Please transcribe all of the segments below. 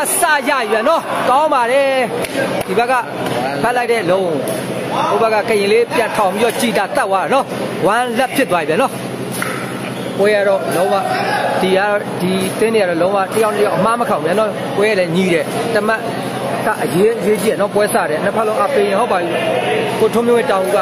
တ်စရရွယ်နော်ကောင်းပါတယ်ဒီဘက်ကဖတ်လိုက်တဲ့လုံးဟိုဘက်ကကရင်လေးပြန်ထောင်ပြီးတော့ကြည်တာတတ်သွားတာနော်ဝမ်းလက်ဖြစ်သွားပြီနော်ပွဲရတော့လုံးဝဒီကဒီတင်းနေရတော့လုံးဝတယောက်တယောက်အမှားမခေါင်ပြန်နော်ပွဲရလည်းညီးတယ်တမတ်ကအရေးအရေးကြီးရနော်ပွဲစားတယ်နှစ်ဖက်လုံးအပေရင်ဟုတ်ပါပြီကိုထုံးမျိုးတောင်က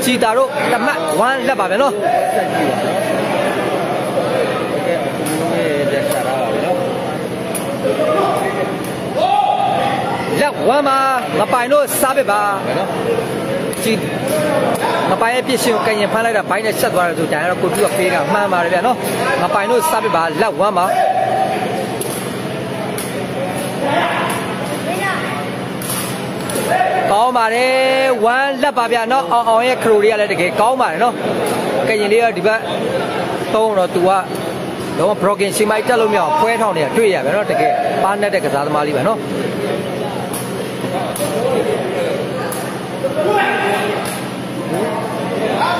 ကဲကြည်တာတို့တမတ်ဝမ်းလက်ပါပဲနော်ဆက်ကြည့်ပါနော်ကဲအခုမျိုးရဲ့တက်စားတာပါပဲနော်လက်ဝမ်းမှာမပိုင်တို့စားပစ်ပါပဲနော်ကြည်မပိုင်ရဲ့ပြစ်ရှင်ကိုကရင်ဖမ်းလိုက်တာဘိုင်းနဲ့ဆက်သွားတယ်ဆိုတိုင်ကတော့ကိုတူကဖေးတာမှန်ပါတယ်ဗျာနော်မပိုင်တို့စားပစ်ပါလက်ဝမ်းမှာ ကောင်းပါတယ်ဝမ်းလက်ပါဗျာနော်အောင်အောင်ရဲ့ခရိုတွေကလည်းတကယ်ကောင်းပါတယ်နော်ကရင်လေးကဒီဘက်သုံးတော့ तू ကတော့ broken ရှင်းမိုက်တက်လို့မရအောင်ဖွဲထောင်နေတာတွေ့ရဗျာနော်တကယ်ပါနဲ့တဲ့ကစားသမားလေးပဲနော်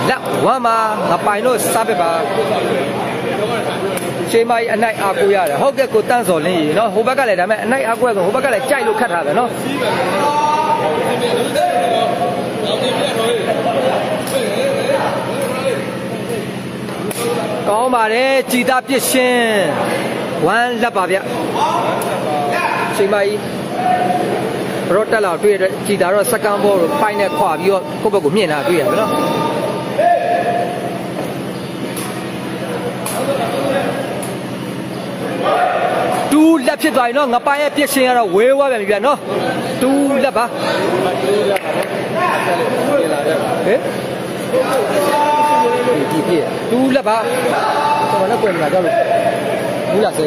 လက်ဝမ်းမှာငပိုင်တို့စားပစ်ပါရှေးမကြီးအနိုင်အားကိုရတယ်ဟုတ်ကဲ့ကိုတန်းစော်လင်းကြီးနော်ဟိုဘက်ကလည်းဒါပေမဲ့အနိုင်အားကိုရဆိုဟိုဘက်ကလည်းကြိုက်လို့ခတ်ထားတယ်နော် ကောင်းပါတယ်ကြည်သားပြစ်ရှင်ဝမ်းလက်ပါဗျရှေးမကြီးရောတက်လာတွေ့ရတဲ့ကြည်သားတော့စကန်ဘောကိုပိုင်နဲ့ခွာပြီးတော့ကိုယ့်ဘက်ကိုမြင်တာတွေ့ရတယ်နော် တူးလက်ဖြစ်သွားရင်တော့ငပိုင်ရဲ့ပြစ်ရှင်ကတော့ဝေးဝါးပြန်ပြီဗျာနော်တူးလက်ပါဟဲ့ဒီပြည့်တူးလက်ပါကျွန်တော်လည်းပြန်လာကြလို့ဘူးလားဆဲ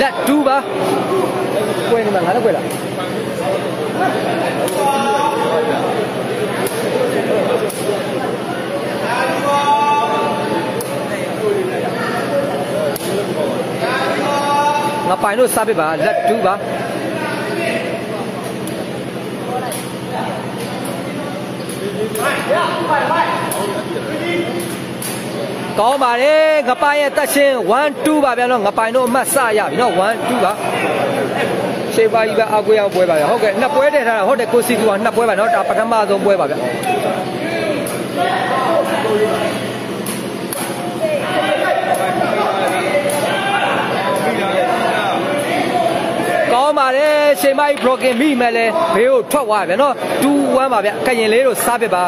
လက်တူးပါကွယ်နေမှာငါလည်းကွယ်လား ငပိုင်တို့စားပစ်ပါလက်တူးပါကောင်းပါတယ်ငပိုင်ရဲ့တက်ရှင်1 2ပါဗျာနော်ငပိုင်တို့အမှတ်စရပြီနော်1 2ပါရှေးပါကြီးပဲအကွေအောင်ပွဲပါဗျာဟုတ်ကဲ့နှစ်ပွဲတည်ထားတာဟုတ်တယ်ကိုစီကူကနှစ်ပွဲပါနော်ဒါပထမဆုံးပွဲပါဗျာ ကောင်းပါတယ်ရှေးမကြီး broken မိမယ်လဲဘေးကိုထွက်သွားဗျာနော်2 1ပါဗျာကရင်လေးတို့စားပစ်ပါ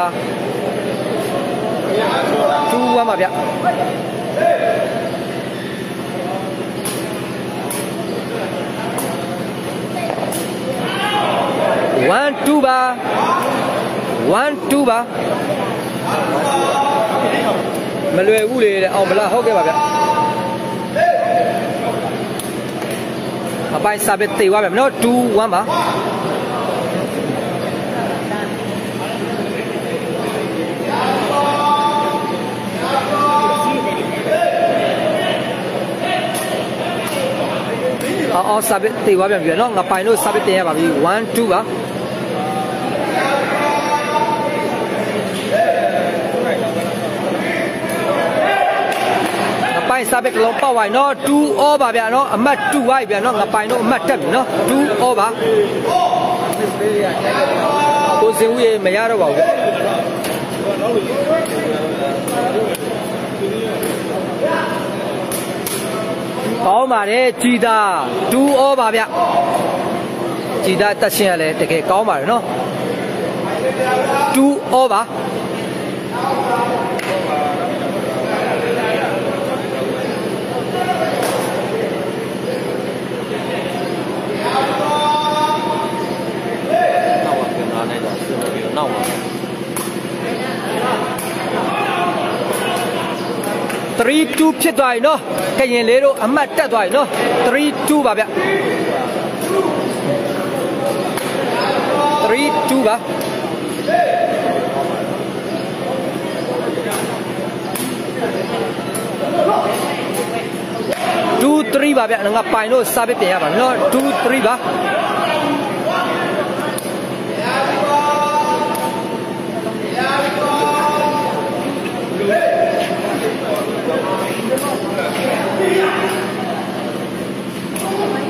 2 1ပါဗျာ1 2ပါ1 2ပါမလွယ်ဘူးလေတဲ့အောင်မလားဟုတ်ကဲ့ပါဗျာ အပိုင်စာပဲတေသွားဗျာနော်2 1ပါအော်အော်စာပဲတေသွားပြန်ပြီနော်ငါပိုင်တို့စာပဲတင်ရပါပြီ1 2ပါ ငါပိုင်စာပဲကလုံးပေါက်သွားနော်2 all ပါဗျာနော်အမှတ်2ဝိုက်ဗျာနော်ငါပိုင်တို့အမှတ်တက်ပြီနော်2 all ပါကိုစင်ဦးရေမရတော့ပါဘူးဗျကောင်းပါတယ်ကြည်သာ2 all ပါဗျကြည်သာတက်ရှင်ရလဲတကယ်ကောင်းပါတယ်နော်2 all ပါ နောက်ပါပြန်လာနိုင်တော့ဆွေးနွေးပြီးတော့နောက်ပါ 3 2ဖြစ်သွားပြီနော်ကရင်လေးတို့အမှတ်တက်သွားပြီနော်3 2ပါဗျ3 2ပါ2 3ပါဗျငါပိုင်လို့စာပစ်ပြင်ရပါနော်2 3ပါ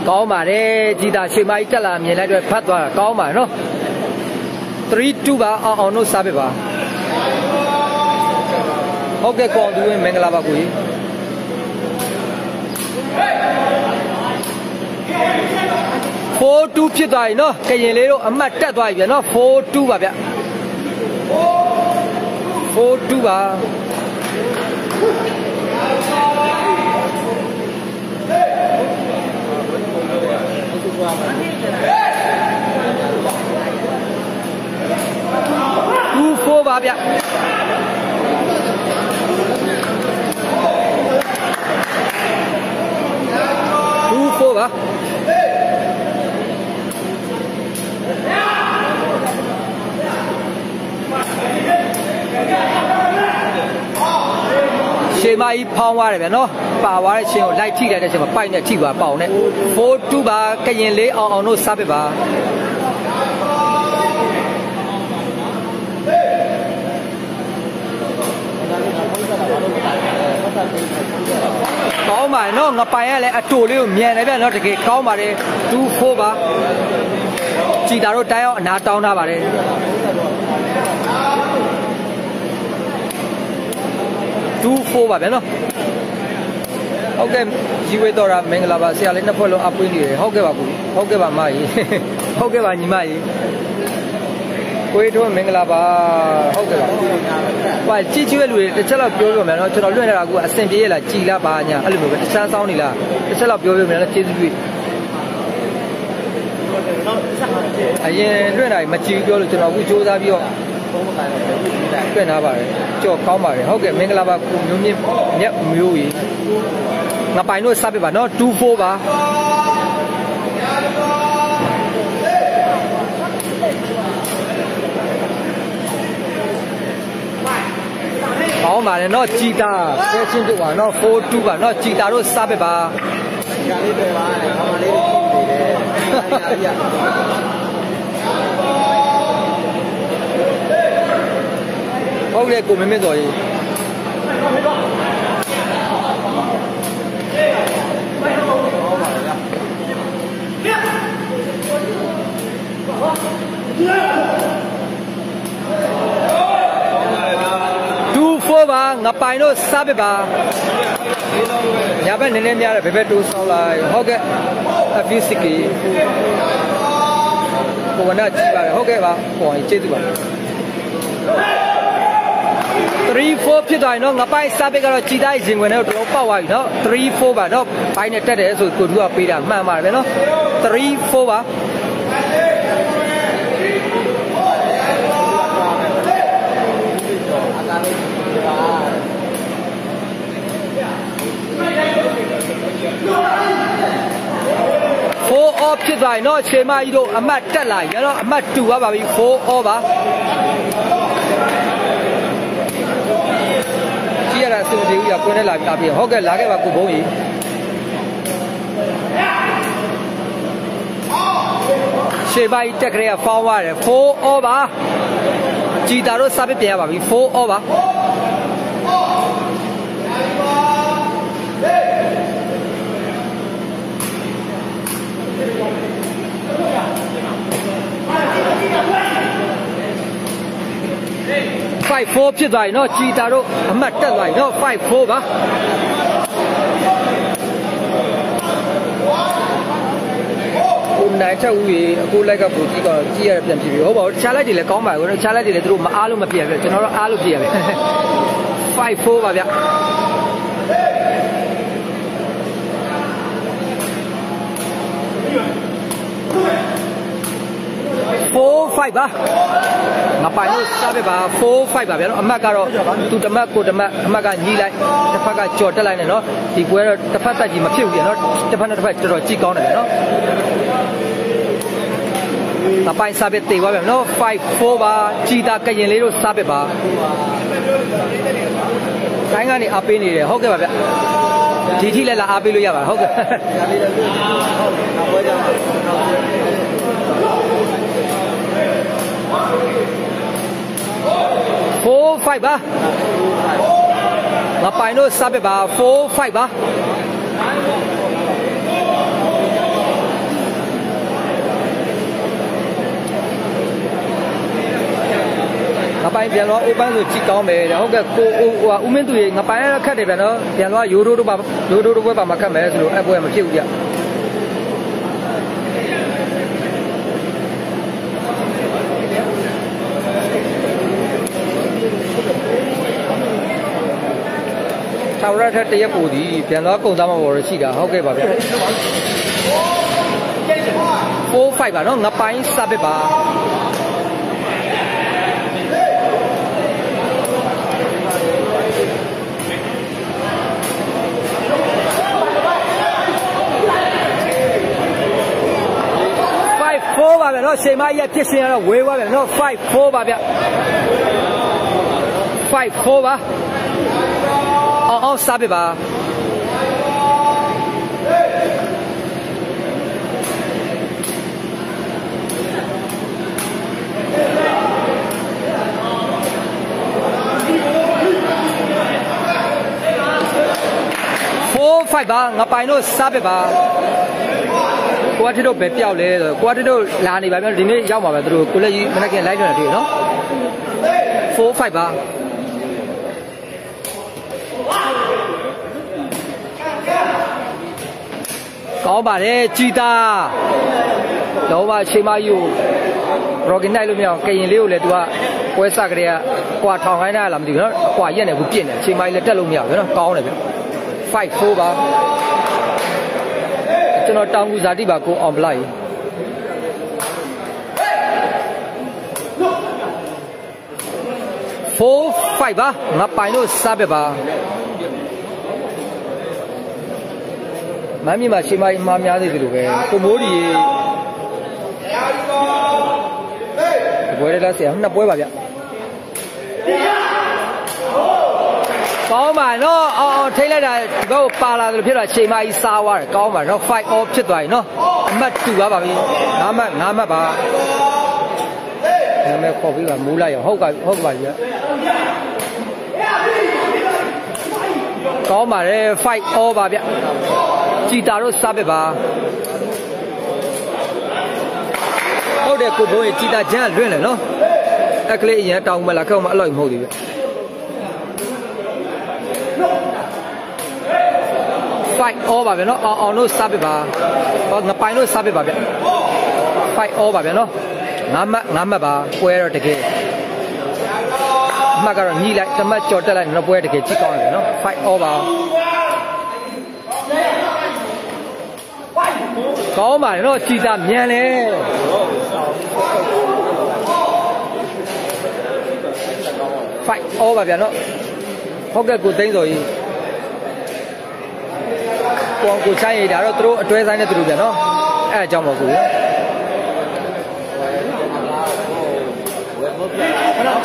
ကောင်းပါတယ်ကြည်သာရှေ့မကြီးတက်လာမြင်လိုက်တော့ဖတ်သွားတာကောင်းပါနော်3 2ပါအောင်အောင်တို့စားပြပါဟုတ်ကဲ့ကောင်းသူဝင်မင်္ဂလာပါကိုကြီး4-2ဖြစ်သွားပြီနော်ကရင်လေးတို့အမှတ်တက်သွားပြီဗျနော်4-2ပါဗျ4-2ပါ 2 4ပါဗျ2 4ပါရှေးမကြီးဖောင်းသွားတယ်ဗျနော်ပါသွားတဲ့ချင်းကိုလိုက်ထိလိုက်တဲ့ချင်းမှာပိုက်နဲ့ထိသွားပေါင်နဲ့4-2ပါကရင်လေးအောင်အောင်တို့စားပစ်ပါကောင်းပါနော်ငပိုင်ရလဲအတူလေးကိုမြန်တယ်ဗျနော်တကယ်ကောင်းပါတယ်2 4ပါကြည်တာတို့တိုင်းအောင်အနာတောင်းထားပါတယ် 2 4ပါဗျနော်ဟုတ်ကဲ့ရီဝေတော်တာမင်္ဂလာပါဆရာလေးနှစ်ဖွဲ့လုံးအပွင့်နေတယ်ဟုတ်ကဲ့ပါကူဟုတ်ကဲ့ပါမကြီးဟုတ်ကဲ့ပါညီမကြီးကိုယ်ထွန်းမင်္ဂလာပါဟုတ်ကဲ့ပါ။ဟာကြည့်ချွေးလူတွေတစ်ချက်တော့ပြောပြမယ်နော်ကျွန်တော်လွှင့်နေတာကအဆင်ပြေရလားကြည်လားပါညာအဲ့လိုမျိုးပဲတခြားစောင်းနေလားတစ်ချက်တော့ပြောပြမယ်နော်ကျေးဇူးပြုအရင်လွှင့်တာမကြည့်ပြောလို့ကျွန်တော်အခုစူးစမ်းပြီးတော့ ဖုန်းမကန်တော့ဘူးပြလိုက်တွေ့နာပါတယ်ကြော်ကောင်းပါတယ်ဟုတ်ကဲ့မင်္ဂလာပါကိုမျိုးမြင့်မြတ်မျိုးကြီးငါပိုင်တို့စပ်ပြပါနော်24ပါကောင်းပါတယ်နော်ជីတာဖဲချင်းတို့ပါနော်42ပါနော်ជីတာတို့စပ်ပြပါជីတာလေးတွေပါကောင်းပါလေးတွေနေတယ် ဟုတ်တယ်ကိုမင်းမင်းတော်ကြီး2 4ပါငါပိုင်တို့စပစ်ပါညာဘက်နည်းနည်းများတယ်ဘယ်ဘက်တိုးဆောင်းလိုက်ဟုတ်ကဲ့အဖီစစ်ကီကိုဝနာကြည့်ပါတယ်ဟုတ်ကဲ့ပါဟိုကျေးဇူးပါ 3 4ဖြစ်သွားရင်တော့ငပိုက်စပစ်ကတော့ကြည်တိုင်းရင်ခွင်နဲ့တော့ပေါက်သွားပြီနော်3 4ပါတော့ဘိုင်းနဲ့တက်တယ်ဆိုကိုတူကပေးတာမှန်ပါတယ်ဗျနော်3 4ပါ4 off ဖြစ်သွားရင်တော့ခြေမကြီးတို့အမှတ်တက်လာရင်တော့အမှတ်2ပါပါပြီ4 off ပါကြည့်ရ တာအဆင်မပြေဘူးရကွင်းနဲ့လာပြီးတာပြီးဟုတ်ကဲ့လာခဲ့ပါကိုဘုံကြီးရှေ့ပိုင်းတက်ကြရဖောင်းသွားတယ်4 off ပါကြည်တာတို့စပစ်ပြန်ရပါပြီ4 off ပါ 5 4ဖြစ်သွားပြီเนาะကြည်တာတို့အမှတ်တက်သွားပြီเนาะ5 4ပါကိုနိုင်ချက်ဦးရေအခုလိုက်ကပူကြည့်တော့ကြည့်ရပြန်ဖြစ်ပြီဟုတ်ပါဘူးတခြားလိုက်တွေလည်းကောင်းပါဘူးတခြားလိုက်တွေလည်းသူတို့မအားလို့မပြည့်ရပြကျွန်တော်တို့အားလို့ပြည့်ရပဲ5 4ပါဗျ 4 5ပါငါပိုင်လို့စားပဲပါ4 5ပါဗျာနော်အမှတ်ကတော့သူတမတ်ကိုတမတ်အမှတ်ကညီးလိုက်တစ်ဖက်ကကြော်တက်လိုက်နေနော်ဒီကွဲတော့တစ်ဖက်တက်ကြီးမဖြစ်ဘူးဗျာနော်တစ်ဖက်နဲ့တစ်ဖက်တော်တော်ကြည့်ကောင်းတယ်ဗျာနော်ငါပိုင်စားပဲတေသွားဗျာနော်5 4ပါကြည်တာကရင်လေးတို့စားပဲပါတိုင်းကနေအားပေးနေတယ်ဟုတ်ကဲ့ပါဗျဒီထိလည်းလာအားပေးလို့ရပါဟုတ်ကဲ့ ဒါလေးလည်းဟုတ်နောက်ပွဲကြမှာ 4 5ပါငါပိုင်တို့စပစ်ပါ4 5ပါငါပိုင်ပြန်တော့ open ဆိုကြည့်ကောင်းမယ်တဲ့ဟုတ်ကဲ့ကိုဟိုဟိုဦးမင်းသူရေငါပိုင်ရခက်တယ်ဗျနော်ပြန်တော့ရိုးရိုးတို့ပါရိုးရိုးတို့ဘက်ပါမခက်မယ်ဆိုလို့အပွဲမဖြစ်ဘူးဗျ ထာဝရထက်တရက်ပူသည်ပြန်သွားကုန်သားမပေါ်ရရှိတာဟုတ်ကဲ့ပါဗျ4 5ပါနော်ငပိုင်းစပစ်ပါ5 4ပါဗျနော်ချိန်မရက်ဖြစ်ရှင်ရတော့ဝေးပါဗျနော်5 4ပါဗျ5 4ပါ အောင်အောင်စားပြပါ4 5ပါငါပိုင်တို့စားပြပါကိုကတိတို့ပဲပျောက်လဲဆိုကိုကတိတို့လာနေပါဗျဒီနေ့ရောက်ပါပဲသူတို့ကိုလက်ကြီးမနေ့ကလိုက်ကြတယ်တွေ့နော်4 5ပါ ကောင်းပါတယ်ကြည်တာတော့ပါချိန်မကြီးကိုရော့ကင်နိုင်လို့မရအောင်ကရင်လေးကိုလည်းသူကပွဲစကလေးကကွာထောင်ခိုင်းတာလားမသိဘူးနော်ကွာရက်နေဘူးပြင့်တယ်ချိန်မကြီးလည်းတက်လို့မရဘူးနော်ကောင်းတယ်ဗျ5 4ပါကျွန်တော်တောင်ကူဇာတိပါကိုအောင်ပလိုက်4 5ပါငါပိုင်လို့စားပြပါ မမ်းမြင့်မှာချိန်မကြီးမှားများသေးတယ်လို့ပဲကိုမိုးဒီဘွဲရလားဆရာနှစ်ပွဲပါဗျကောင်းပါနော်အော်အော်ထိတ်လိုက်တာဒီဘက်ပါလာတယ်ဖြစ်တော့ချိန်မကြီးစားသွားတယ်ကောင်းပါနော်5 off ဖြစ်သွားပြီနော်အမှတ်2ပါပါပြီ5မှတ်5မှတ်ပါနာမည်ခေါ်ပြီးပါမူးလိုက်ရဟုတ်ကဟုတ်ပါပြီကောင်းပါတယ်5 off ပါဗျ ကြည်တာတို့စားပစ်ပါဟုတ်တယ်ကိုဘုံကြီးကြည်တာချမ်းလွင့်လေနော်အကလေးအရင်တောင်းမလားခောက်မအလို့မဟုတ်သေးဘူး5 all ပါဗျာနော်အောင်အောင်တို့စားပစ်ပါဟောငပိုင်တို့စားပစ်ပါဗျ5 all ပါဗျာနော်ငါမှတ်ငါမှတ်ပါပွဲတော့တကယ်အမှတ်ကတော့ညီလိုက်တမတ်ကြော်တက်လိုက်တော့ပွဲတကယ်ကြည့်ကောင်းတယ်ဗျာနော်5 all ကောင်းပါနော်ကြည်တာမြန်လေဖိုက်အောပါဗျာနော်ဟုတ်ကဲ့ကိုသိန်းစော်ကြီးကိုအောင်ကိုချိုင်းရတာတော့သူတို့အတွဲဆိုင်နဲ့သူတို့ဗျာနော်အဲ့အကြောင်းပါကိုနော်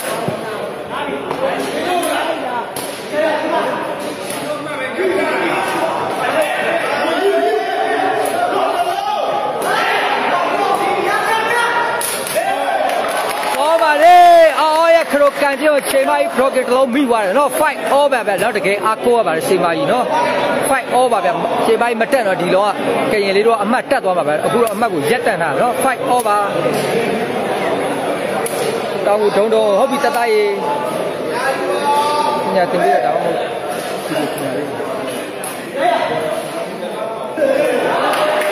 ကောင်းပါလေအော်ရခရို ကန်ပြောချိန်မကြီး project လုံးမိသွားတယ်နော် fight all ပါပဲနော်တကယ်အားကိုးရပါတယ်ချိန်မကြီးနော် fight all ပါဗျချိန်မကြီးမတက်တော့ဒီလောကကရင်လေးတော့အမှတ်တက်သွားမှာပဲအခုတော့အမှတ်ကိုရက်တန်တာနော် fight all ပါတောင်းကိုဒုံတော့ဟုတ်ပြီတတရေညာတင်ပြရတာမဟုတ်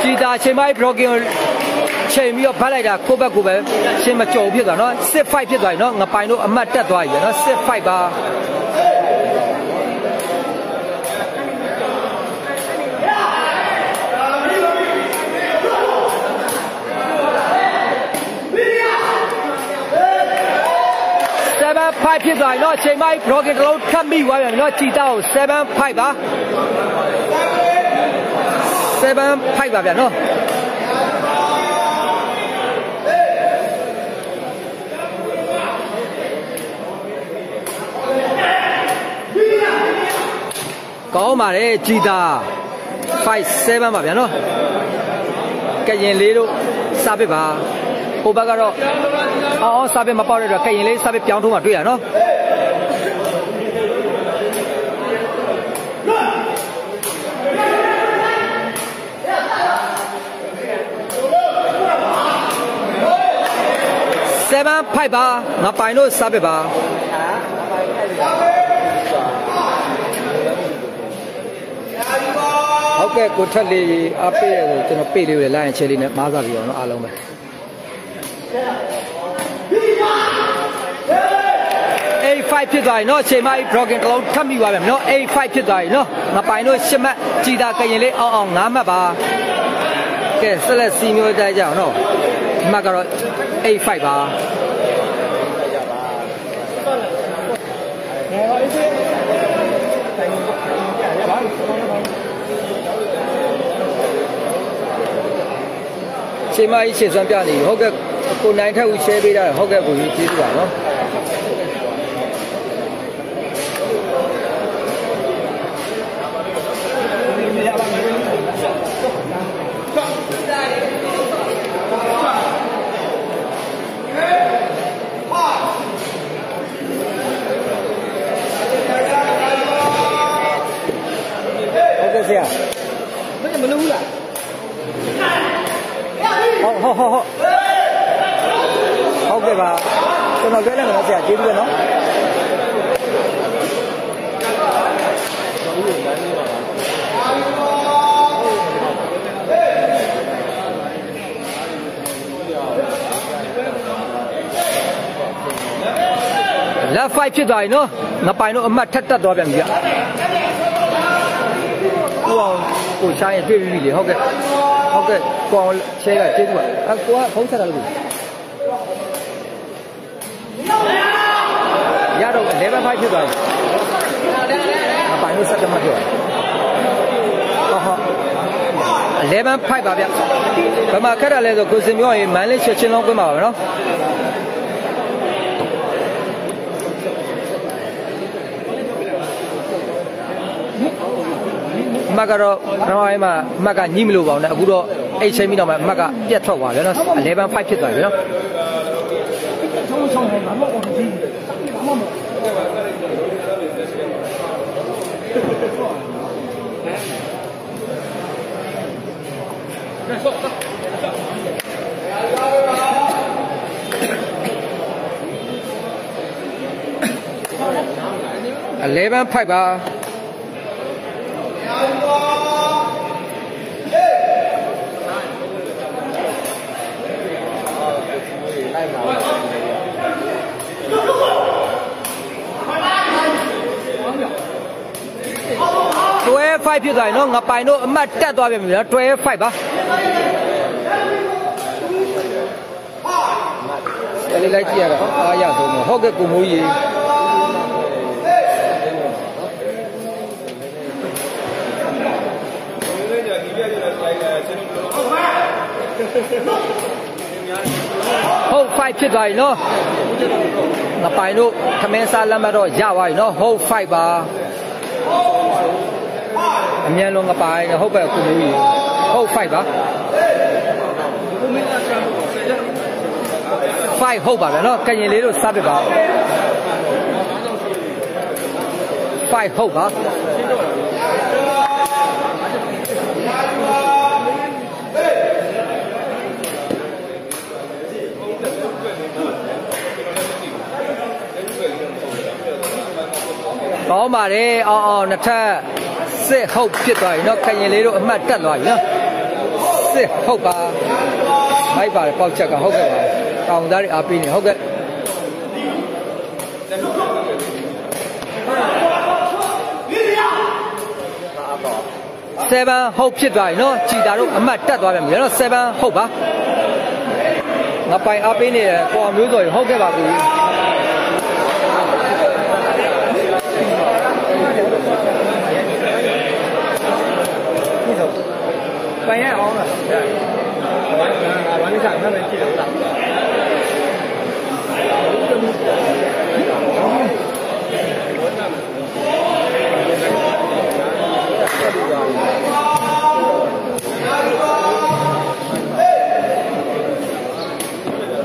ကြည်တာချိန်မကြီး broken ချိန်ပြီးတော့ဖတ်လိုက်တာကိုယ့်ဘက်ကိုပဲရှင်းမကြော်ဖြစ်သွားနော်စစ်5ဖြစ်သွားပြီနော်ငပိုင်တို့အမှတ်တက်သွားပြီနော်စစ်5ပါ7 5ဖြစ်သွားပြီနော်ချိန်မိုက် broken တစ်လုံးထပ်မိသွားပြန်ပြီနော်ကြည်တောက်7 5ပါ7 5ပါဗျာနော် ကောင်းပါတယ်ကြည်တာ5 7ပါဗျာနော်ကရင်လေးတို့စပစ်ပါဟိုဘက်ကတော့အော်အော်စပစ်မပေါက်တဲ့အတွက်ကရင်လေးစပစ်ပြောင်းထိုးမှတွေ့ရနော်7 5ပါငါပိုင်တို့စပစ်ပါ ဟုတ်ကဲ့ကိုထက်လေးအပေးရဆိုကျွန်တော်ပေးလေးကိုလည်းလိုက်ရင်ချဲလေးနဲ့မားစားပြီးအောင်နော်အားလုံးပဲ85ဖြစ်သွားပြီเนาะချိန်မကြီး broken တစ်လုံးထပ်မိပါဗျာเนาะ85ဖြစ်သွားပြီเนาะငါပိုင်တို့10မှတ်ကြည်တာကရင်လေးအောင်အောင်9မှတ်ပါကဲဆက်လက်စီမျိုးတိုက်ကြအောင်เนาะဒီမှကတော့85ပါ ရှေးမကြီးရှေးစွမ်းပြနေဟုတ်ကဲ့ကိုနိုင်ထက်ဦး share ပေးတာဟုတ်ကဲ့ကိုကြီးကျေးဇူးပါနော်ဆရာမင်းမလို့ဘူးလား ဟုတ်ဟုတ်ဟုတ်ဟုတ်ဟုတ်ကဲ့ပါကျွန်တော်ပြောလိုက်မယ်နော်ဆရာကျေးဇူးပဲနော်လက်5ဖြစ်သွားပြီနော်ငပိုင်တို့အမှတ်ထက်တက်သွားပြန်ပြီဗျကိုအောင်ကိုချိုင်းတွေ့ပြီလေဟုတ်ကဲ့ ဟုတ်ကဲ့ကိုအောင်ချဲကကျေးဇူးပါအကိုကဖုံးဆက်တာလို့ရတော့11 5ဖြစ်သွားပြီငပိုင်တို့7မှတ်ပြောဟုတ်ဟုတ်11 5ပါဗျဘယ်မှာခက်တာလဲဆိုကိုစင်ပြောရင်မန်လေးချက်ချင်းလုံးကွင်းပါပါနော် မတ်ကတော့ပထမပိုင်းမှာမတ်ကညှိမလို့ပါဘူးနဲ့အခုတော့အိတ်ချိန်ပြီးတော့မှမတ်ကပြတ်ထွက်သွားပြီနော်11 5ဖြစ်သွားပြီနော်ချုံချုံနေမှာမဟုတ်ဘူးဘာမှမဟုတ်11 5ပါတွဲ5 ဖြစ်သွားပြီနော်ငါပိုင်တို့အမှတ်တက်သွားပြီနော်တွဲ5ပါအဲ့ဒီလိုက်ကြည့်ရတာအားရဆုံးဟုတ်ကဲ့ကိုမိုးကြီးဟုတ်5ဖြစ်သွားပြီနော်ငါပိုင်တို့ခမင်းစားလက်မှတ်တော့ရသွားပြီနော်ဟုတ်5ပါ အမြန်လုံးငါပိုင်ဟုတ်ပဲကိုမိုးကြီးဟုတ်5ပါ5ဟုတ်ပါဗျာနော်ကရင်လေးတို့စပစ်ပါ5ဟုတ်ပါကောင်းပါတယ်အောင်အောင်နှစ်ထပ် စစ်ဟုတ်ဖြစ်သွားပြီเนาะခရင်လေးတို့အမှတ်တက်သွားပြီเนาะစစ်ဟုတ်ပါမိုက်ပါတယ်ပေါက်ချက်ကဟုတ်ကဲ့ပါတောင်သားတွေအားပေးနေဟုတ်ကဲ့7ဟုတ်ဖြစ်သွားပြီเนาะကြည်တာတို့အမှတ်တက်သွားပြန်ပြီเนาะ7ဟုတ်ပါငါပိုင်အားပေးနေတယ်ကိုအောင်မျိုးစော်ဟုတ်ကဲ့ပါကူ Banyak orang. Ya. Abang sana nanti datang.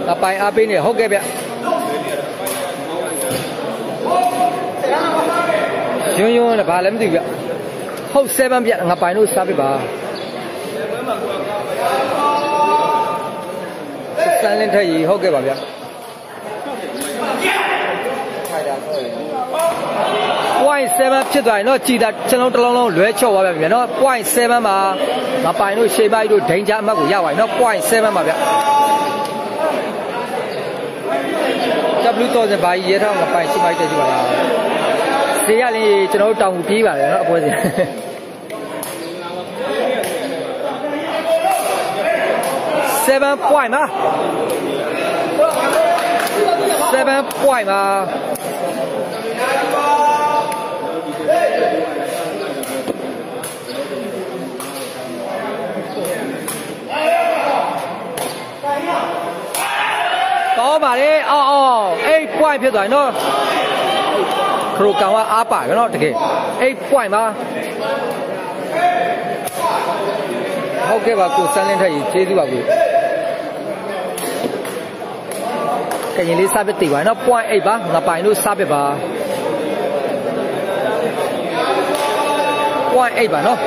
Tapai api ni, hokai biar. Jom jom, lepas lem tu biar. Hot seven biar, ngapain tu sabi bah. စားပြပါစမ်းလင်းထက်ကြီးဟုတ်ကဲ့ပါဗျထိုက်တာဆိုရင် point 7ဖြစ်သွားရင်တော့ကြည်တာကျွန်တော်တစ်လုံးလုံးလွဲချော့သွားပြန်ပြီနော် point 7မှာမပိုင်တို့ရှေးပိုက်တို့ဒိန်ဂျာအမှတ်ကိုရပါပြီနော် point 7ပါဗျ W1000 ဘာကြီးရဲထောင်းမပိုင်ရှေးပိုက်တက်ကြည့်ပါလားဈေးရလေးကျွန်တော်တို့တောင်ကိုပြေးပါလေနော်အပွဲစဉ် 7 point ပါ7 point ပါကောင်းပါလေအော်အော်8 point ဖြစ်သွားပြီနော်ခရိုကောင်ကအားပါပဲနော်တကယ်8 point ပါဟုတ်ကဲ့ပါကိုစမ်းလင်းထက်ကြီးကျေးဇူးပါကို ကရင်လေးစားပစ်တည်ပါနော် point 8ပါငါပိုင်လို့စားပစ်ပါ point 8ပါနော်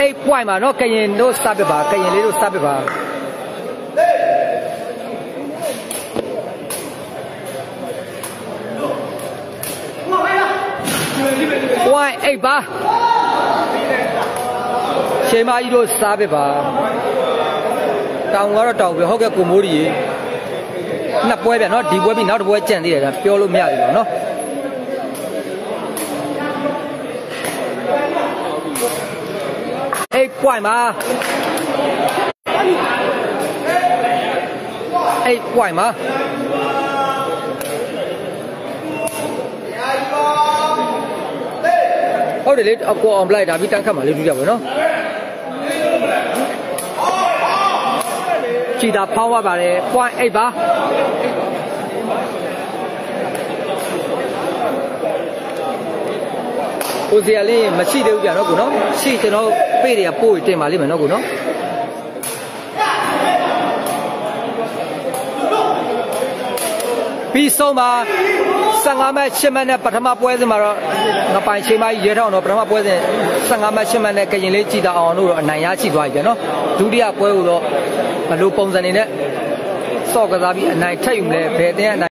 8 point ပါနော်ကရင်တို့စပစ်ပါကရင်လေးတို့စပစ်ပါ ဝိုင်းအိတ်ပါရှင်မကြီးတို့စားပစ်ပါတောင်ကတော့တောင်ပြီဟုတ်ကဲ့ကိုမိုးကြီးရေနှစ်ပွဲပြန်နော်ဒီပွဲပြီးနောက်တစ်ပွဲကြံ့သေးတယ်ဗျပြောလို့မရသေးဘူးနော်8 point ပါ8 point ပါ ဟုတ်တယ်လေအကောအောင်ပလိုက်ဒါပြီးတန်းခတ်မှာလေးတူကြပါနော်ကြည်တာဖောင်းသွားပါတယ် point 8ပါကိုစီရလေးမရှိသေးဘူးဗျာနော်ကိုနော်ရှိကျွန်တော်ပေးတွေကပို့ပြီးတင်ပါလိမ့်မယ်နော်ကိုနော်ပြီးဆုံးပါ 15မတ်8မတ်နဲ့ပထမပွဲစဉ်မှာတော့ငပိုင်ချိန်မကြီးရဲထောင်းတော့ပထမပွဲစဉ်15မတ်8မတ်နဲ့ကရင်လေးကြည်တာအောင်လို့တော့အနိုင်ရရှိသွားပြီဗျာနော်ဒုတိယပွဲကိုတော့ဘယ်လိုပုံစံနေနဲ့စော့ကစားပြီးအနိုင်ထက်ယူမလဲဘယ်အတင်းအနိုင်